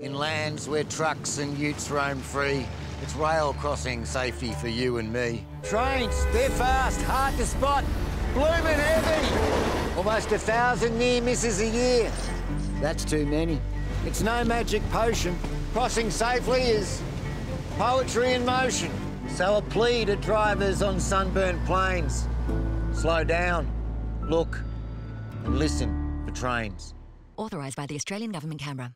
In lands where trucks and utes roam free, it's rail crossing safety for you and me. Trains, they're fast, hard to spot, bloomin' heavy. Almost a thousand near misses a year. That's too many. It's no magic potion. Crossing safely is poetry in motion. So a plea to drivers on sunburnt plains. Slow down, look, and listen for trains. Authorised by the Australian Government, Canberra.